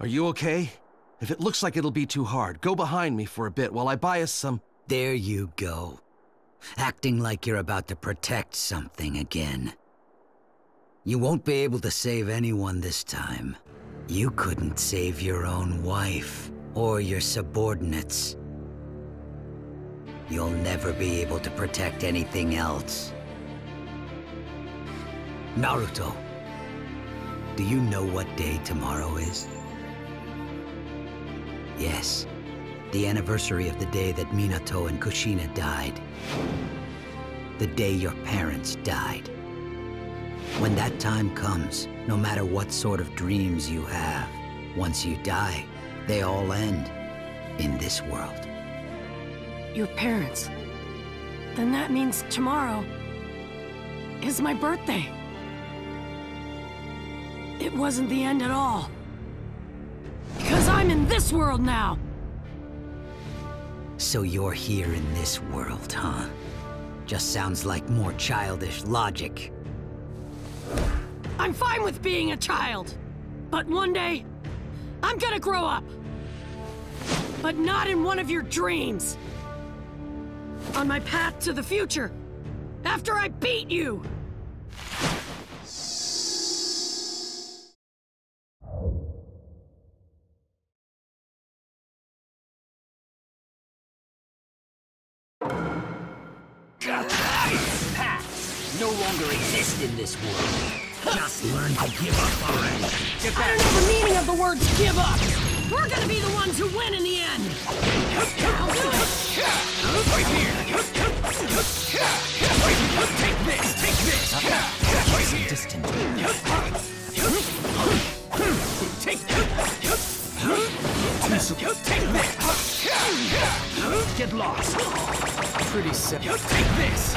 Are you okay? If it looks like it'll be too hard, go behind me for a bit while I buy us some... There you go. Acting like you're about to protect something again. You won't be able to save anyone this time. You couldn't save your own wife, or your subordinates. You'll never be able to protect anything else. Naruto, do you know what day tomorrow is? Yes, the anniversary of the day that Minato and Kushina died. The day your parents died. When that time comes, no matter what sort of dreams you have, once you die, they all end in this world. Your parents. Then that means tomorrow is my birthday. It wasn't the end at all. Because I'm in this world now! So you're here in this world, huh? Just sounds like more childish logic. I'm fine with being a child. But one day, I'm gonna grow up. But not in one of your dreams. On my path to the future. After I beat you! No longer exist in this world. Just learn to give up already. Get I don't know the meaning of the words give up. We're gonna be the ones who win in the end. I'll do it. Right here. Take this. Take this. Right here. Distant. Take Take this. Get lost. Pretty simple. Take this.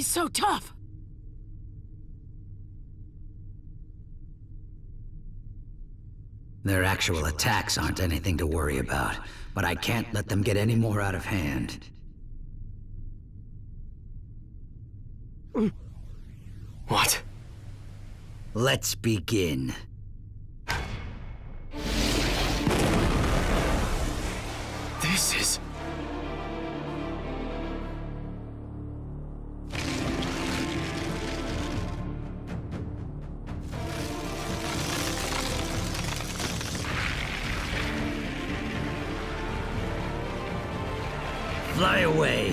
He's so tough. Their actual attacks aren't anything to worry about, but I can't let them get any more out of hand. What? Let's begin. This is... Fly away.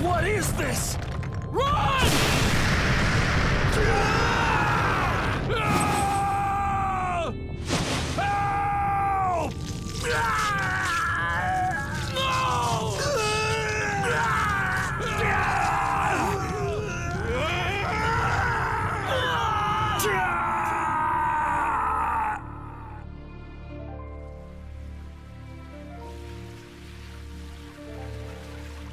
What is this?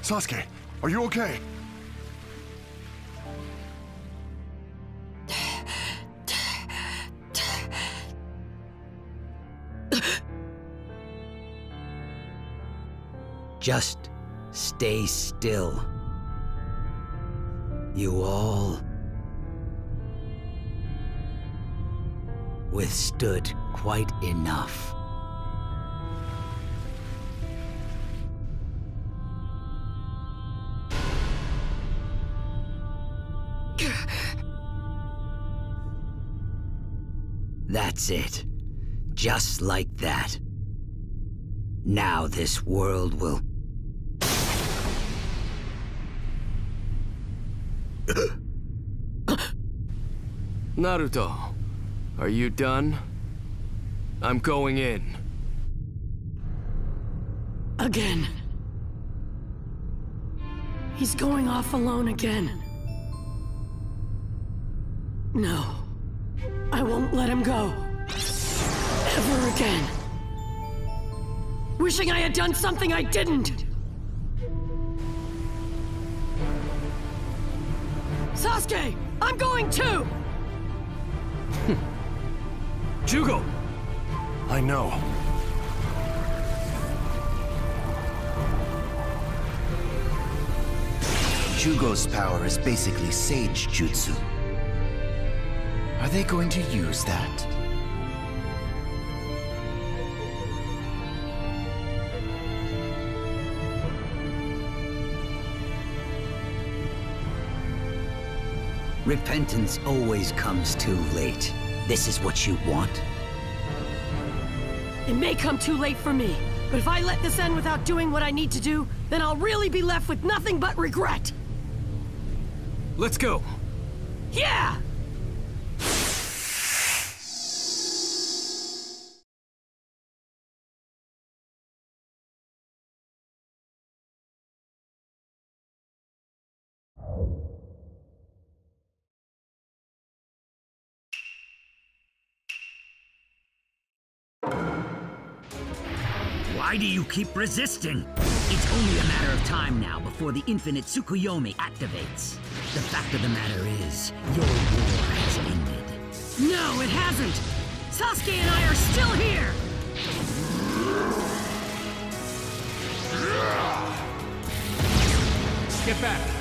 Sasuke, are you okay? Just stay still. You all withstood quite enough. That's it. Just like that. Now this world will... Naruto, are you done? I'm going in. Again. He's going off alone again. No. I won't let him go. Ever again. Wishing I had done something I didn't. Sasuke! I'm going too! Jugo! I know. Jugo's power is basically Sage Jutsu. Are they going to use that? Repentance always comes too late. This is what you want? It may come too late for me, but if I let this end without doing what I need to do, then I'll really be left with nothing but regret. Let's go! Yeah! Why do you keep resisting? It's only a matter of time now before the infinite Tsukuyomi activates. The fact of the matter is, your war has ended. No, it hasn't! Sasuke and I are still here! Get back!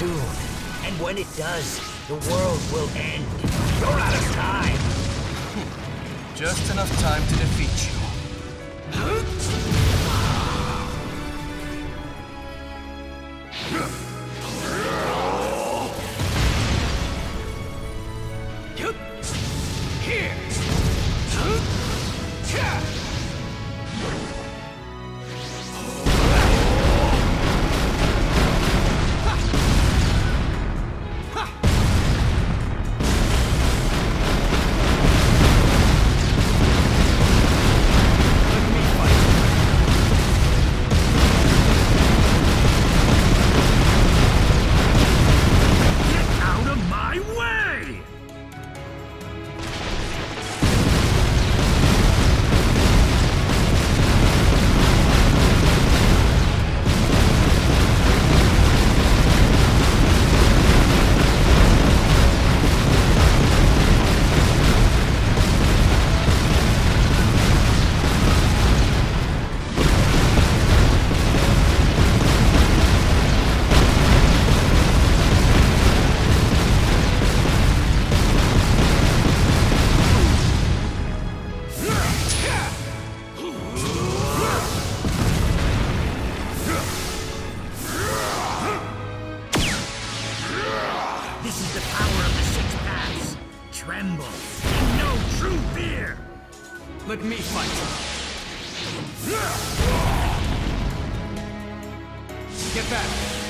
Soon. And when it does, the world will end. You're out of time! Just enough time to defeat you. Here! This is the power of the Six Paths. Tremble and know true fear! Let me fight. Get back!